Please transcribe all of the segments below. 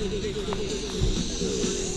すごい。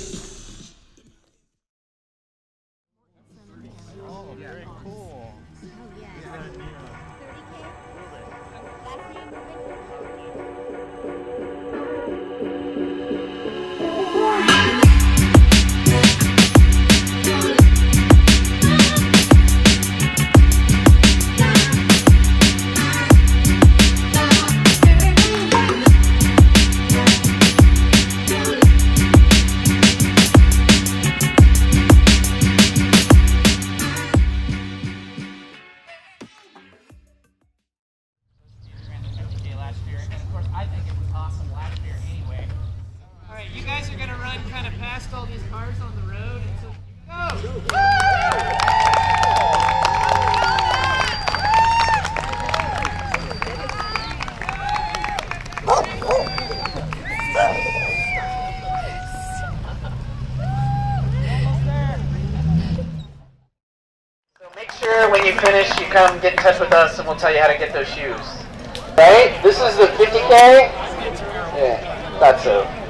Kind of past all these cars on the road, and so go. Sure when you finish, you come get in touch with us, and we'll tell you how to get those shoes. Right? This is the 50K? Yeah, thought so.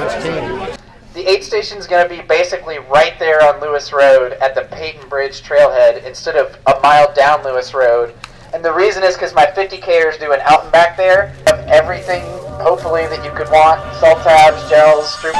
The aid station is going to be basically right there on Lewis Road at the Peyton Bridge trailhead instead of a mile down Lewis Road. And the reason is because my 50Kers do an out and back there of everything, hopefully, that you could want salt tabs, gels, strip.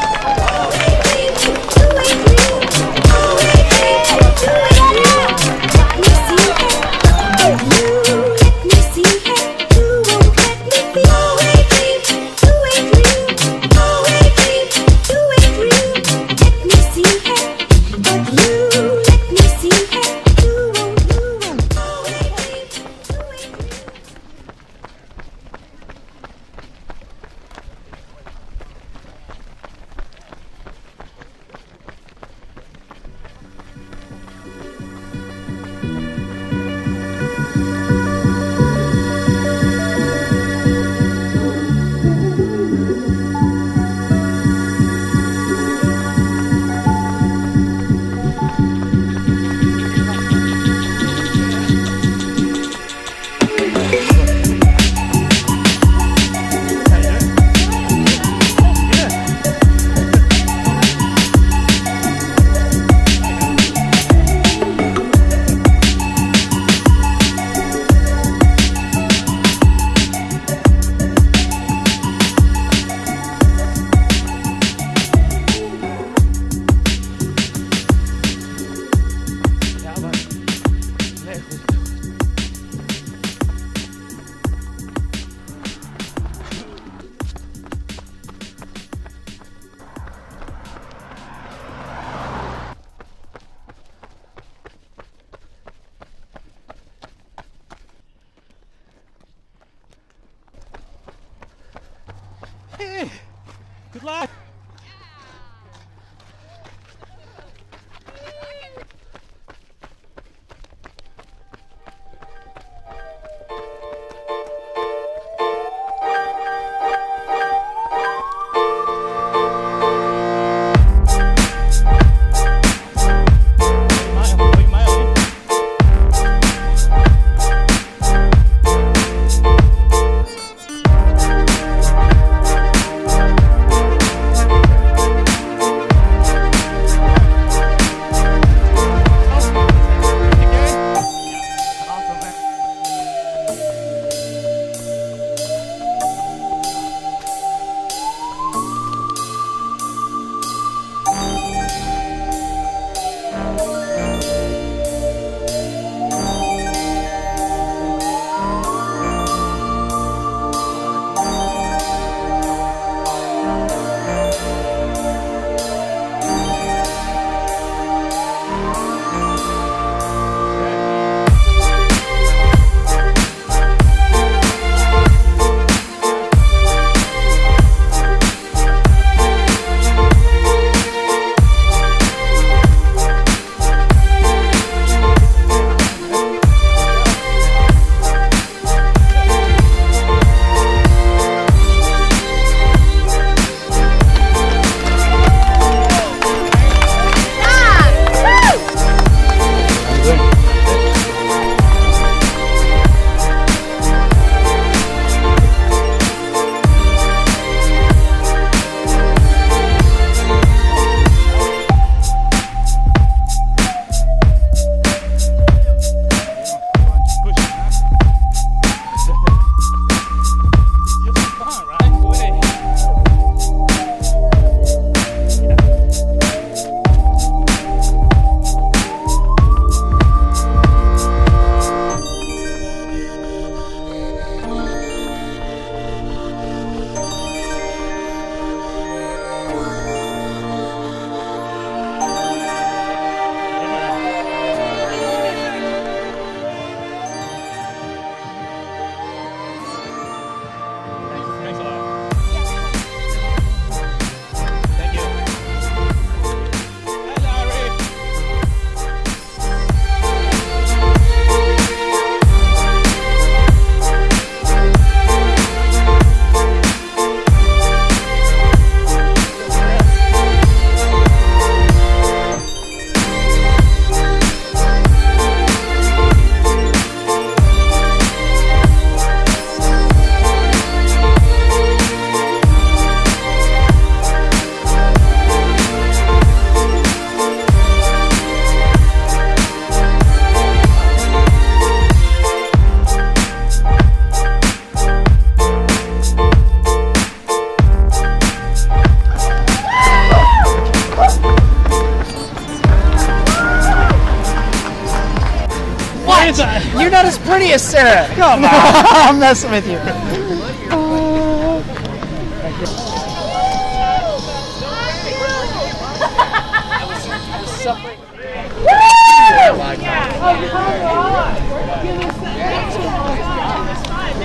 Not as pretty as Sarah. Come on. I'm messing with you.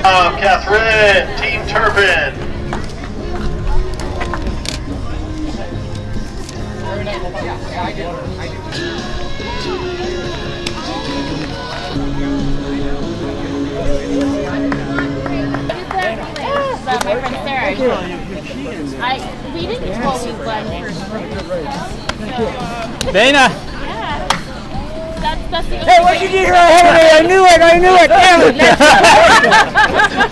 Um, Catherine, Team Turpin. Uh, my friend Sarah. I we didn't always blend first. Dana. Yeah. That's that's the Hey, what'd you do here ahead? I knew it. I knew it. Damn it.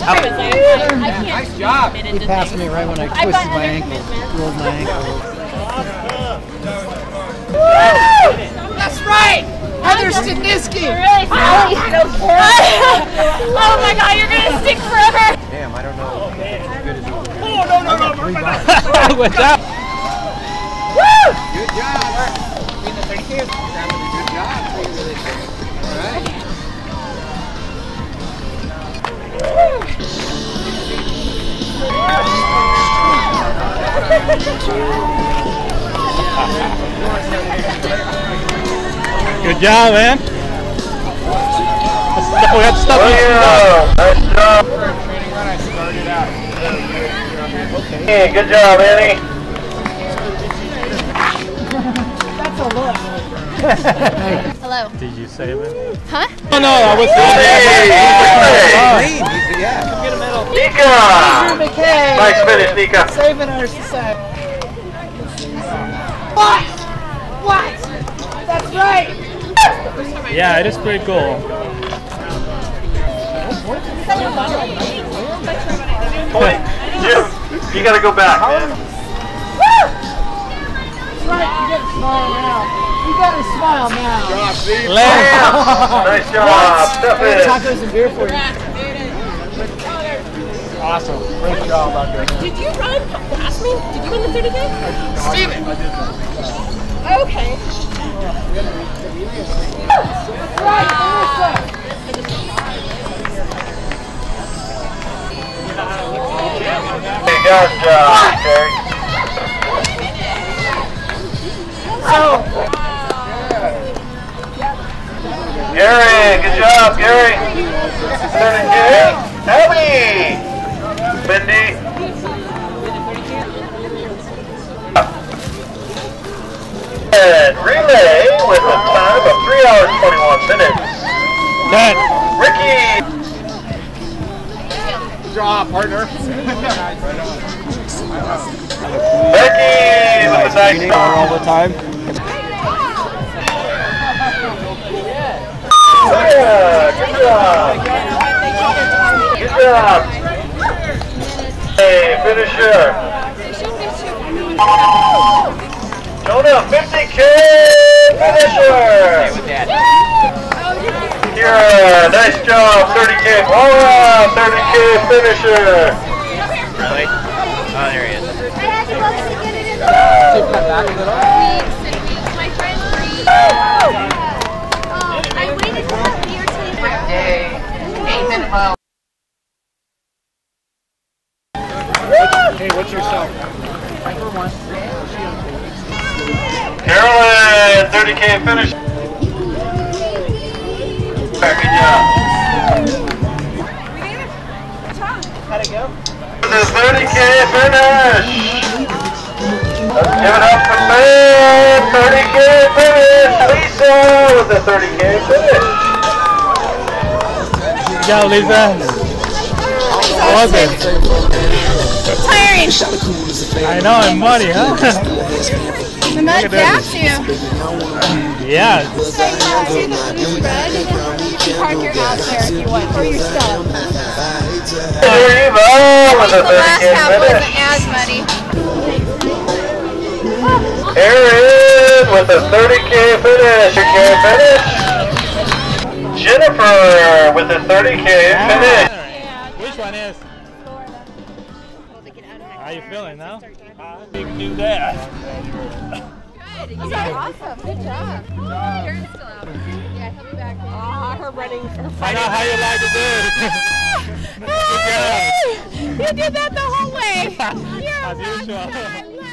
I, I can't nice job. He passed me right when I twisted got my ankle. Rolled my ankle. That's right. Heather Stadniski. You're really silly. oh my god, you're gonna stick forever. Good job. Good job, man. We got stuff. Leo, nice job. Hey, good job, Annie. That's a look. Hello. Did you save it? Huh? Oh no, I was Hey, Hey. Nika. McKay. Nice finish, Nika. Saving our society. What? What? That's right. Yeah, it is pretty cool. Jim, you gotta go back, man. That's right. You gotta smile now. You gotta smile now. Len. Nice job, Stefan. Tacos and beer for you. Awesome. Great job out there. Did you run past me? Did you win the 30k? Steven. Okay. Right. Uh, hey, good job, Terry. Gary, good job, Gary. 30K. Abby. Mindy. And relay with a time of 3 hours 21 minutes. Good. Ricky. Becky with a nice all the time. Yeah, good job. Good job. Hey, finisher. Jonah, 50K finisher. Kira, nice job, 30K. Laura, 30K finisher. Really? Oh, there he is. I had to look to get it in Weeks to Carolyn, 30K finish. Good. How'd it go? The 30K finish. Let's give it up for man. 30K finish. Lisa with the 30K finish. Good job, Lisa. How was it? Tiring. I know, and muddy, huh? The mud you. yeah. So you want to see the blue spread and then you can park your house there if you want, or your stuff. Eva with the The last 30K half wasn't finish. as muddy. Aaron with a 30K finish. 30K finish. Jennifer with a 30K finish. Which one is? How you feeling now? I didn't do that. Good. You got awesome. Good job. Aaron's still out. Yeah, he'll be back. Ah, her running or I know how you like to do it. you did that the whole way. You're As a rock usual. star. I